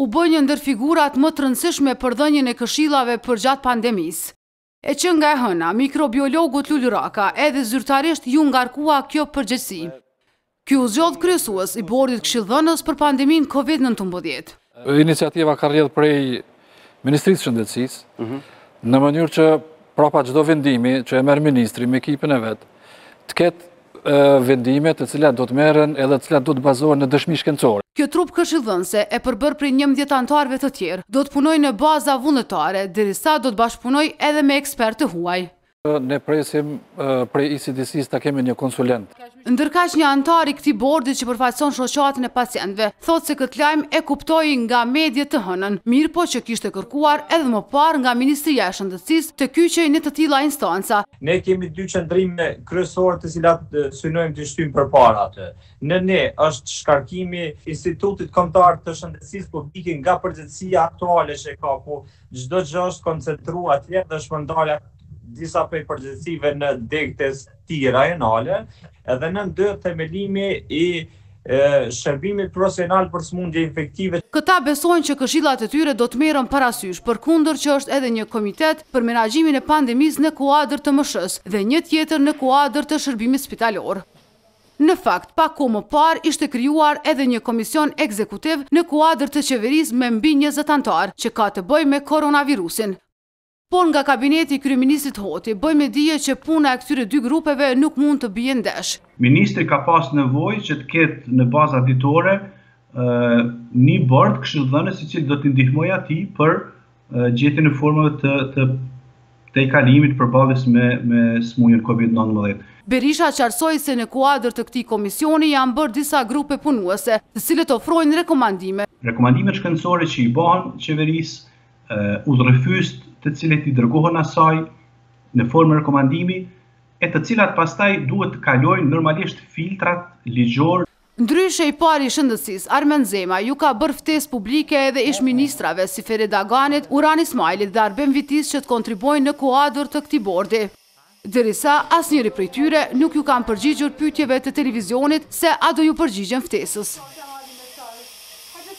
U bë një ndër figurat më të rëndësishme për dhënien e këshillave përgjatë pandemisë. E që nga e hëna, mikrobiologut Lul Raka edhe zyrtarisht iu ngarkua kjo përgjegjësi. Ky u zgjodh kryesues i Bordit Këshillëdhënës për pandeminë Covid nëntëmbëdhjetë. Iniciativa ka rrjedh prej Ministrisë së Shëndetësisë, mhm. në mënyrë që prapa çdo vendimi që e merr ministri me ekipin e vet, të ketë vendime të cilat do të merren edhe të cilat do të bazohen në dëshmi shkencore. Kjo trup këshillëdhënëse e përbër prej njëmbëdhjetë anëtarëve të tjerë, do të punojë në baza vullnetare, derisa do të bashkëpunojë edhe me ekspertë të huaj. Ne presim prej ECDC-së të kemi një konsulent. Ndërkaq një anëtar i këtij bordi që përfaqëson Shoqatën e Pacientëve, thotë se këtë lajm e kuptoi nga mediet të hënën, mirëpo që kishte kërkuar edhe më parë nga Ministria e Shëndetësisë të kyçej në të tilla instanca. Ne kemi dy qëndrime kryesore të cilat synojmë t'i shtyjmë përpara. Nën një është shkarkimi i Institutit Kombëtar të Shëndetësisë Publike nga përgjegjësia aktuale që e ka, ku Çdo gjë është koncentrua atje dhe shpërndarja e disa prej përgjegjësive në degët e tij rajonale edhe nën dy themelimi i shërbimit profesional për sëmundje infektive. Këta besojnë që këshillat e tyre do të merren parasysh, përkundër që është edhe një komitet për menaxhimin e pandemisë në kuadër të MSH-së dhe një tjetër në kuadër të shërbimit spitalor. Në fakt, pak kohë më parë ishte krijuar edhe një komision ekzekutiv në kuadër të qeverisë me mbi njëzet anëtarë, që ka të bëjë me koronavirusin. Por nga kabineti i kryeministrit Hoti bëjnë me dije që puna e këtyre dy grupeve nuk mund të bjerë ndesh. Ministri ka pasë nevojë që të ketë në baza ditore një bord këshilldhënës i cili do t'i ndihmojë atij për gjetjen e formave të të tejkalimit përballjes me me sëmundjen COVID-19. Berisha qartësoi se në kuadër të këtij komisioni janë bërë disa grupe punuese, të cilët ofrojnë rekomandime. Rekomandimet shkencore që i bahen qeverisë, udhërrëfyesit të cilët i dërgohen asaj në formë rekomandimi, e të cilat pastaj duhet të kalojnë normalisht filtrat ligjorë. Ndryshe i pari i Shëndetësisë, Armend Zemaj, u ka bërë ftesë publike edhe ish-ministrave si Ferid Aganit, Uran Ismailit dhe Arben Vitisë që të kontribuojnë në kuadër të këtij bordi. Derisa, asnjëri prej tyre nuk iu kanë përgjigjur pyetjeve të televizionit se a do t'iu përgjigjen ftesës.